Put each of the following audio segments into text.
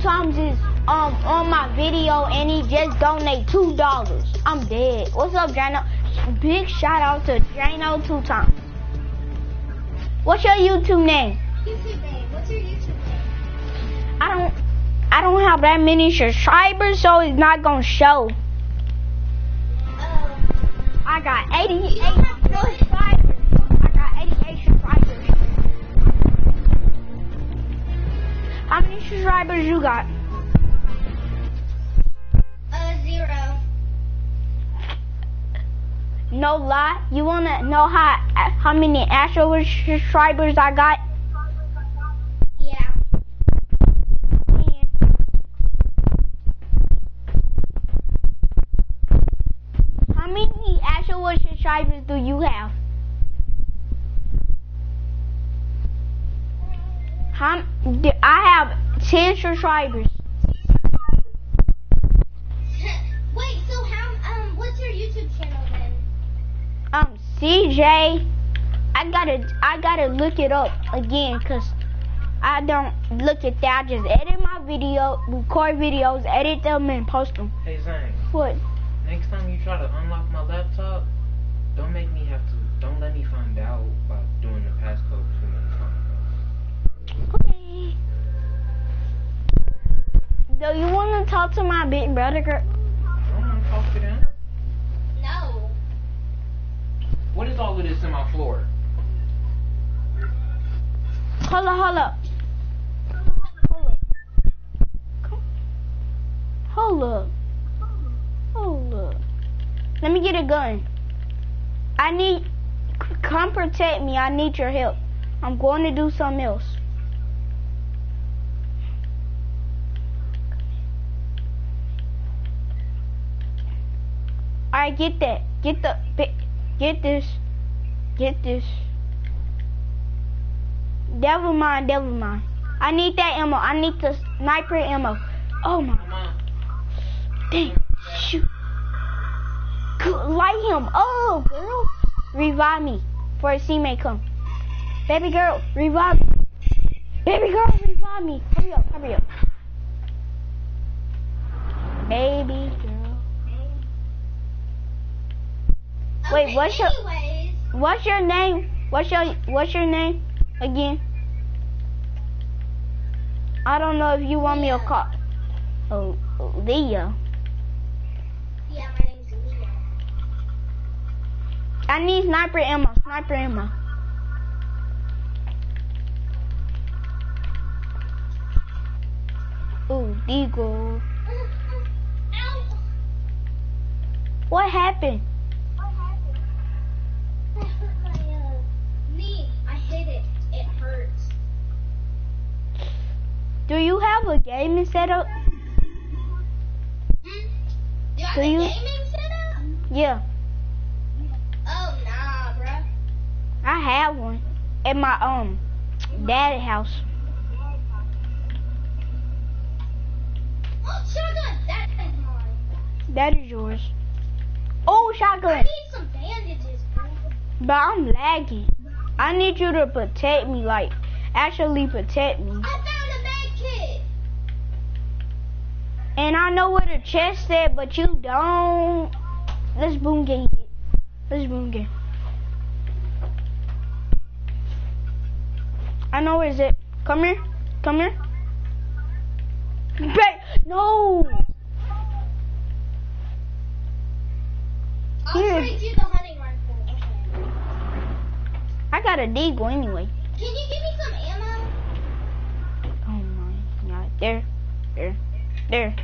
times is um on my video and he just donate two dollars. I'm dead. What's up, Drano? Big shout out to Drano two times. What's your YouTube name? YouTube name. What's your YouTube name? I don't I don't have that many subscribers, so it's not gonna show. Um, I got 88 subscribers. I got 88 subscribers. How many subscribers you got? uh, zero. No lie. You wanna know how how many actual subscribers I got? Yeah. How many actual subscribers do you have? How, d- I have 10 subscribers. Wait, so how, um, what's your YouTube channel then? Um, CJ, I gotta, I gotta look it up again, cause I don't look at that. I just edit my video, record videos, edit them, and post them. Hey Zang, What? next time you try to unlock my laptop, don't make me have to. Don't let me find out by doing the passcode talk to my big brother, girl? I want to talk to them. No. What is all of this in my floor? Hold up, hold up. Hold up. Hold up. Hold up. Let me get a gun. I need, come protect me. I need your help. I'm going to do something else. Alright, get that. Get the, get this. Get this. Never mind, never mind. I need that ammo. I need the sniper ammo. Oh my, dang, shoot. Light him. Oh, girl. Revive me before a may come. Baby girl, revive me. Baby girl, revive me. Hurry up, hurry up. Baby Wait, what's your- anyways, What's your name? What's your What's your name again? I don't know if you want me to call. Oh, Leah. Yeah, my name's Leah. I need sniper ammo. Sniper ammo. Ooh, Deagle. What happened? That hurt my, uh, knee. I hit it. It hurts. Do you have a gaming setup? Hmm? Do you have Do a you- gaming setup? Yeah, Oh, nah, bruh. I have one at my um dad's house. Oh, shotgun. That is mine. That is yours. Oh, I shotgun. need some bandages, bro. But I'm lagging. I need you to protect me, like actually protect me. I found a med kit. And I know where the chest at, but you don't. Let's boom game it. Let's boom game. I know where it's at. Come here. Come here. Ba- no. I'll trade you the hunting rifle. Okay. I got a deagle anyway. Can you give me some ammo? Oh my god. There. There. There.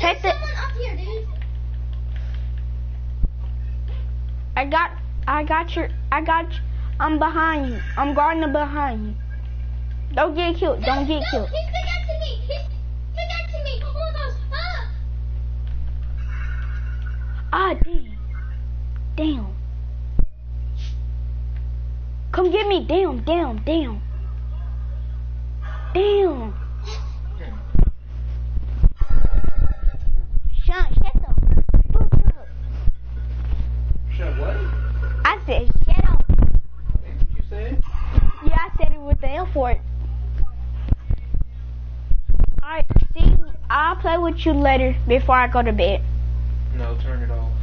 There's Take the. someone up here, dude. I got. I got your. I got. You. I'm behind you. I'm guarding behind you. Don't get killed. Don't get no, killed. He's to me. He's to me. Oh my gosh. Ah. Ah, damn. Damn. Come get me. Damn, damn, damn. Damn. Play with you later before I go to bed. No, turn it off.